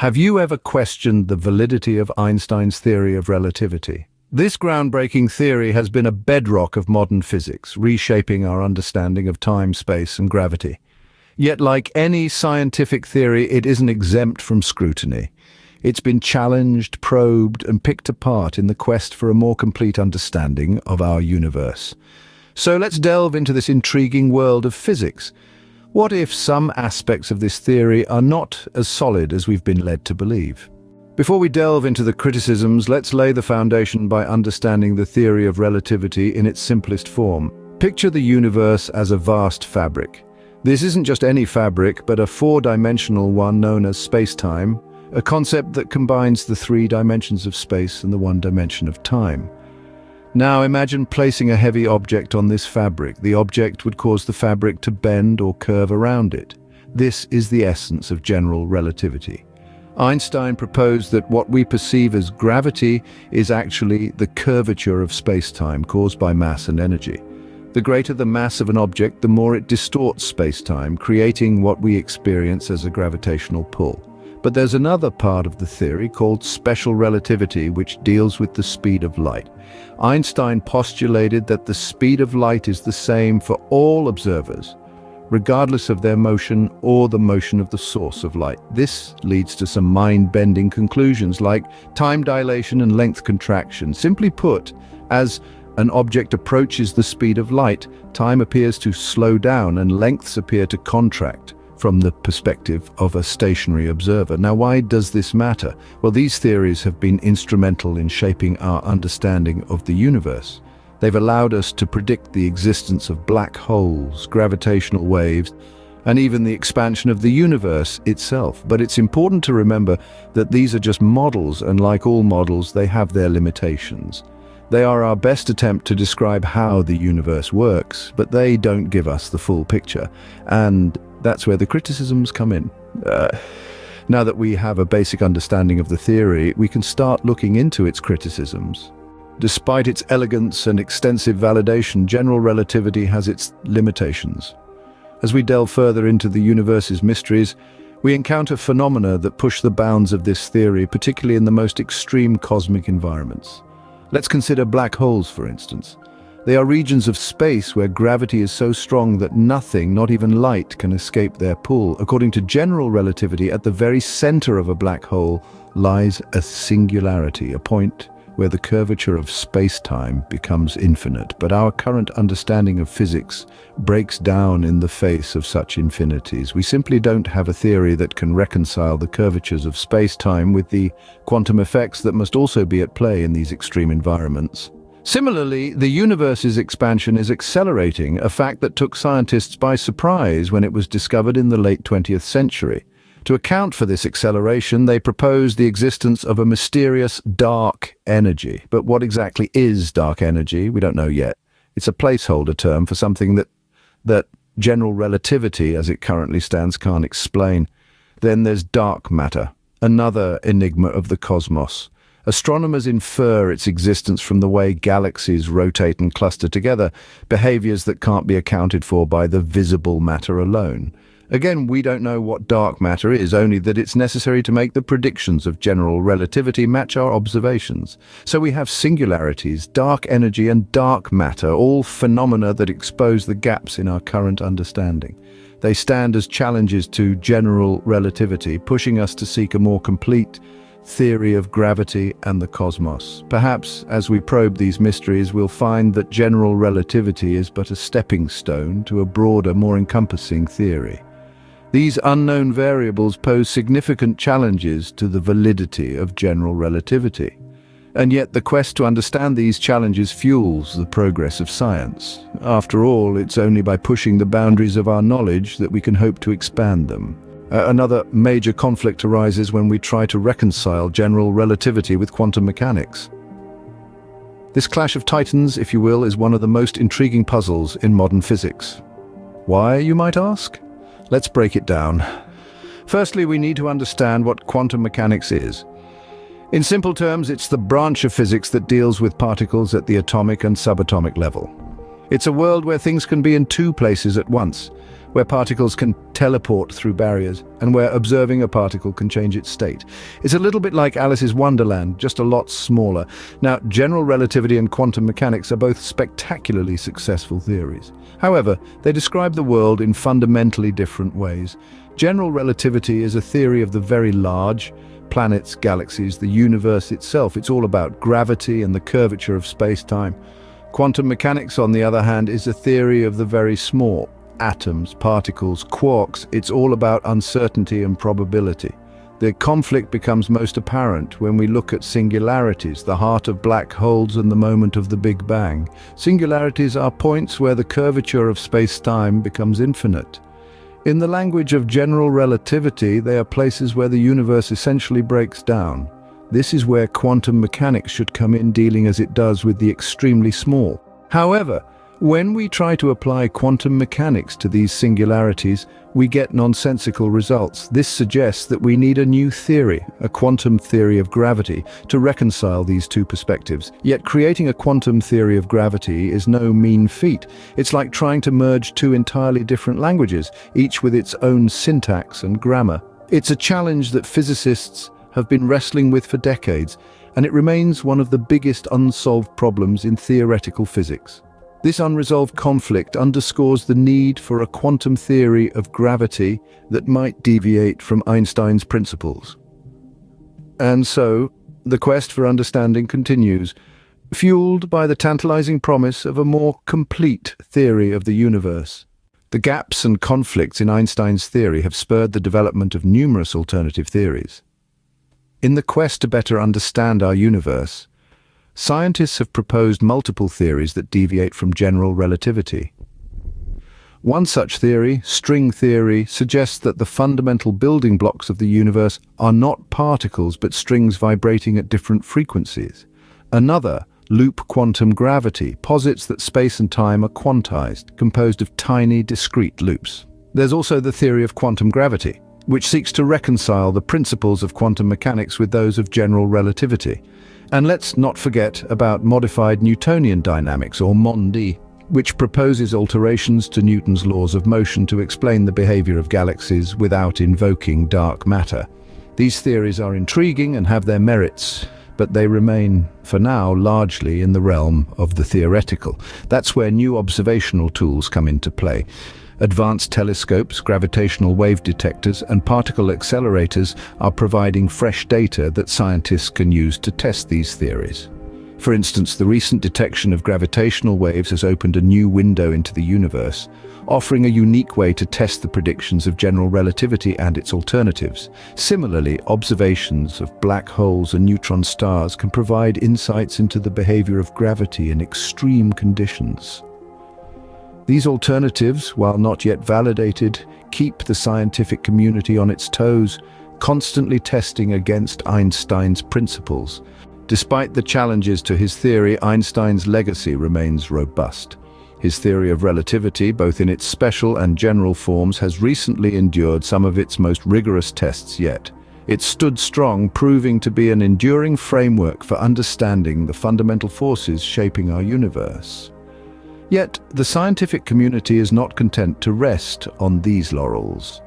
Have you ever questioned the validity of Einstein's theory of relativity? This groundbreaking theory has been a bedrock of modern physics, reshaping our understanding of time, space, and gravity. Yet like any scientific theory, it isn't exempt from scrutiny. It's been challenged, probed, and picked apart in the quest for a more complete understanding of our universe. So let's delve into this intriguing world of physics. What if some aspects of this theory are not as solid as we've been led to believe? Before we delve into the criticisms, let's lay the foundation by understanding the theory of relativity in its simplest form. Picture the universe as a vast fabric. This isn't just any fabric, but a four-dimensional one known as space-time, a concept that combines the three dimensions of space and the one dimension of time. Now imagine placing a heavy object on this fabric. The object would cause the fabric to bend or curve around it. This is the essence of general relativity. Einstein proposed that what we perceive as gravity is actually the curvature of space-time caused by mass and energy. The greater the mass of an object, the more it distorts space-time, creating what we experience as a gravitational pull. But there's another part of the theory called special relativity which deals with the speed of light. Einstein postulated that the speed of light is the same for all observers, regardless of their motion or the motion of the source of light. This leads to some mind-bending conclusions like time dilation and length contraction. Simply put, as an object approaches the speed of light, time appears to slow down and lengths appear to contract from the perspective of a stationary observer. Now, why does this matter? Well, these theories have been instrumental in shaping our understanding of the universe. They've allowed us to predict the existence of black holes, gravitational waves, and even the expansion of the universe itself. But it's important to remember that these are just models, and like all models, they have their limitations. They are our best attempt to describe how the universe works, but they don't give us the full picture. And that's where the criticisms come in. Uh, now that we have a basic understanding of the theory, we can start looking into its criticisms. Despite its elegance and extensive validation, general relativity has its limitations. As we delve further into the universe's mysteries, we encounter phenomena that push the bounds of this theory, particularly in the most extreme cosmic environments. Let's consider black holes, for instance. They are regions of space where gravity is so strong that nothing, not even light, can escape their pull. According to general relativity, at the very center of a black hole lies a singularity, a point where the curvature of space-time becomes infinite. But our current understanding of physics breaks down in the face of such infinities. We simply don't have a theory that can reconcile the curvatures of space-time with the quantum effects that must also be at play in these extreme environments. Similarly, the universe's expansion is accelerating, a fact that took scientists by surprise when it was discovered in the late 20th century. To account for this acceleration, they proposed the existence of a mysterious dark energy. But what exactly is dark energy? We don't know yet. It's a placeholder term for something that, that general relativity, as it currently stands, can't explain. Then there's dark matter, another enigma of the cosmos. Astronomers infer its existence from the way galaxies rotate and cluster together, behaviors that can't be accounted for by the visible matter alone. Again, we don't know what dark matter is, only that it's necessary to make the predictions of general relativity match our observations. So we have singularities, dark energy and dark matter, all phenomena that expose the gaps in our current understanding. They stand as challenges to general relativity, pushing us to seek a more complete, theory of gravity and the cosmos. Perhaps, as we probe these mysteries, we'll find that general relativity is but a stepping stone to a broader, more encompassing theory. These unknown variables pose significant challenges to the validity of general relativity. And yet the quest to understand these challenges fuels the progress of science. After all, it's only by pushing the boundaries of our knowledge that we can hope to expand them. Uh, another major conflict arises when we try to reconcile general relativity with quantum mechanics. This clash of titans, if you will, is one of the most intriguing puzzles in modern physics. Why, you might ask? Let's break it down. Firstly, we need to understand what quantum mechanics is. In simple terms, it's the branch of physics that deals with particles at the atomic and subatomic level. It's a world where things can be in two places at once, where particles can teleport through barriers, and where observing a particle can change its state. It's a little bit like Alice's Wonderland, just a lot smaller. Now, general relativity and quantum mechanics are both spectacularly successful theories. However, they describe the world in fundamentally different ways. General relativity is a theory of the very large, planets, galaxies, the universe itself. It's all about gravity and the curvature of space-time. Quantum mechanics, on the other hand, is a theory of the very small. Atoms, particles, quarks, it's all about uncertainty and probability. The conflict becomes most apparent when we look at singularities, the heart of black holes and the moment of the Big Bang. Singularities are points where the curvature of space-time becomes infinite. In the language of general relativity, they are places where the universe essentially breaks down. This is where quantum mechanics should come in dealing as it does with the extremely small. However, when we try to apply quantum mechanics to these singularities, we get nonsensical results. This suggests that we need a new theory, a quantum theory of gravity, to reconcile these two perspectives. Yet creating a quantum theory of gravity is no mean feat. It's like trying to merge two entirely different languages, each with its own syntax and grammar. It's a challenge that physicists have been wrestling with for decades, and it remains one of the biggest unsolved problems in theoretical physics. This unresolved conflict underscores the need for a quantum theory of gravity that might deviate from Einstein's principles. And so, the quest for understanding continues, fueled by the tantalizing promise of a more complete theory of the universe. The gaps and conflicts in Einstein's theory have spurred the development of numerous alternative theories. In the quest to better understand our universe, Scientists have proposed multiple theories that deviate from general relativity. One such theory, string theory, suggests that the fundamental building blocks of the universe are not particles but strings vibrating at different frequencies. Another, loop quantum gravity, posits that space and time are quantized, composed of tiny, discrete loops. There's also the theory of quantum gravity, which seeks to reconcile the principles of quantum mechanics with those of general relativity. And let's not forget about modified Newtonian dynamics, or MOND, which proposes alterations to Newton's laws of motion to explain the behavior of galaxies without invoking dark matter. These theories are intriguing and have their merits, but they remain, for now, largely in the realm of the theoretical. That's where new observational tools come into play. Advanced telescopes, gravitational wave detectors and particle accelerators are providing fresh data that scientists can use to test these theories. For instance, the recent detection of gravitational waves has opened a new window into the universe, offering a unique way to test the predictions of general relativity and its alternatives. Similarly, observations of black holes and neutron stars can provide insights into the behavior of gravity in extreme conditions. These alternatives, while not yet validated, keep the scientific community on its toes, constantly testing against Einstein's principles. Despite the challenges to his theory, Einstein's legacy remains robust. His theory of relativity, both in its special and general forms, has recently endured some of its most rigorous tests yet. It stood strong, proving to be an enduring framework for understanding the fundamental forces shaping our universe. Yet, the scientific community is not content to rest on these laurels.